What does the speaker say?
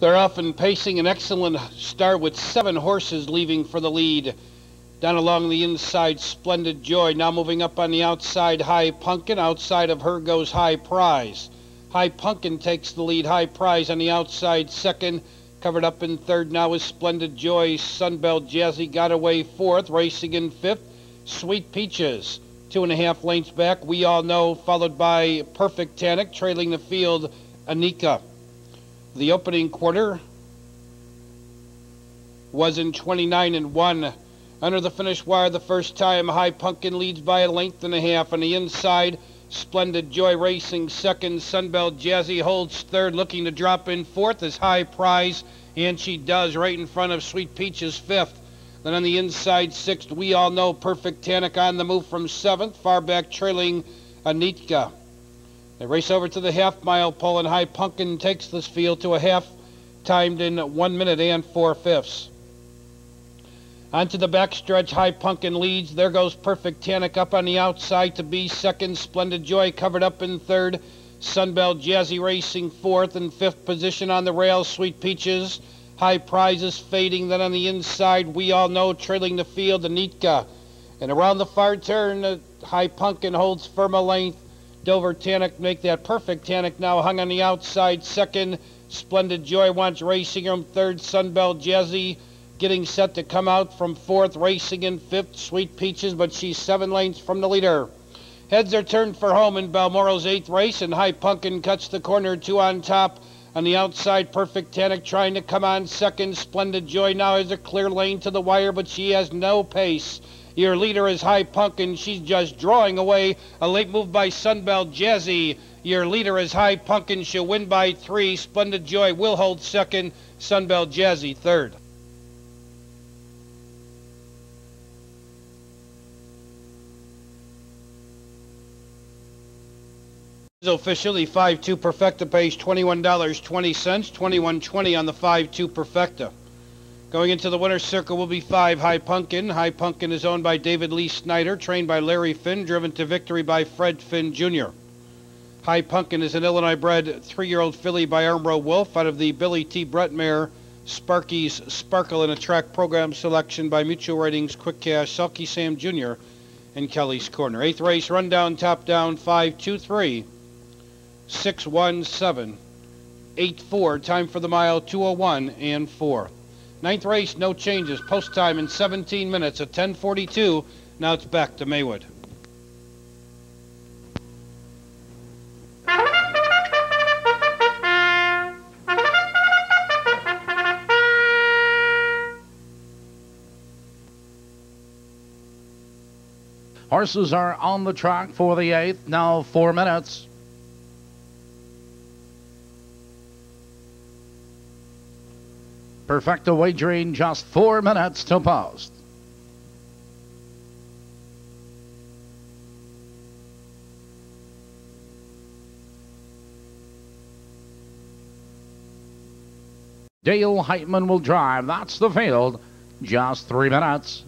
They're off and pacing an excellent start with seven horses leaving for the lead. Down along the inside, Splendid Joy. Now moving up on the outside, Hy Pumpkin. Outside of her goes High Prize. Hy Pumpkin takes the lead. High Prize on the outside, second. Covered up in third now is Splendid Joy. Sunbelt Jazzy got away fourth. Racing in fifth, Sweet Peaches. Two and a half lengths back, we all know, followed by Perfect Tannic, trailing the field, Anika. The opening quarter was in 29 and 1. Under the finish wire the first time, Hy Pumpkin leads by a length and a half. On the inside, Splendid Joy Racing second. Sunbelt Jazzy holds third, looking to drop in fourth as High Prize, and she does right in front of Sweet Peaches fifth. Then on the inside, sixth, we all know Perfect Tannic on the move from seventh, far back trailing Anitka. They race over to the half mile pole, and Hy Pumpkin takes this field to a half timed in one minute and four fifths. Onto the backstretch, Hy Pumpkin leads. There goes Perfect Tannic up on the outside to be second. Splendid Joy covered up in third. Sunbelt Jazzy racing fourth and fifth position on the rails. Sweet Peaches. High prizes fading. Then on the inside, we all know trailing the field, Anitka. And around the far turn, uh, Hy Pumpkin holds firm a length. Dover Tannic make that perfect. Tannic now hung on the outside. Second, Splendid Joy wants racing him. Third, Sunbelt Jazzy getting set to come out from fourth. Racing in fifth, Sweet Peaches, but she's seven lanes from the leader. Heads are turned for home in Balmoral's eighth race, and Hy Pumpkin cuts the corner. Two on top. On the outside, Perfect Tannic trying to come on second. Splendid Joy now has a clear lane to the wire, but she has no pace. Your leader is Hy Pumpkin. She's just drawing away. A late move by Sunbelt Jazzy. Your leader is Hy Pumpkin. She'll win by three. Splendid Joy will hold second. Sunbelt Jazzy third. Officially 5-2 Perfecta pays $21.20, 21.20 on the 5-2 Perfecta. Going into the winner's circle will be five Hy Pumpkin. Hy Pumpkin is owned by David Lee Snyder, trained by Larry Finn, driven to victory by Fred Finn Jr. Hy Pumpkin is an Illinois bred three-year-old filly by Armbro Wolf out of the Billy T. Brett mare Sparky's Sparkle in a track program selection by Mutual Ratings Quick Cash, Sulky Sam Jr. and Kelly's Corner. Eighth race, rundown, top down, 5 2 3 6 1 7 8 4. Time for the mile, 201 and 4. Ninth race, no changes. Post time in 17 minutes at 1042. Now it's back to Maywood. Horses are on the track for the eighth. Now four minutes. Perfecta wagering just four minutes to post. Dale Heitman will drive. That's the field. Just three minutes.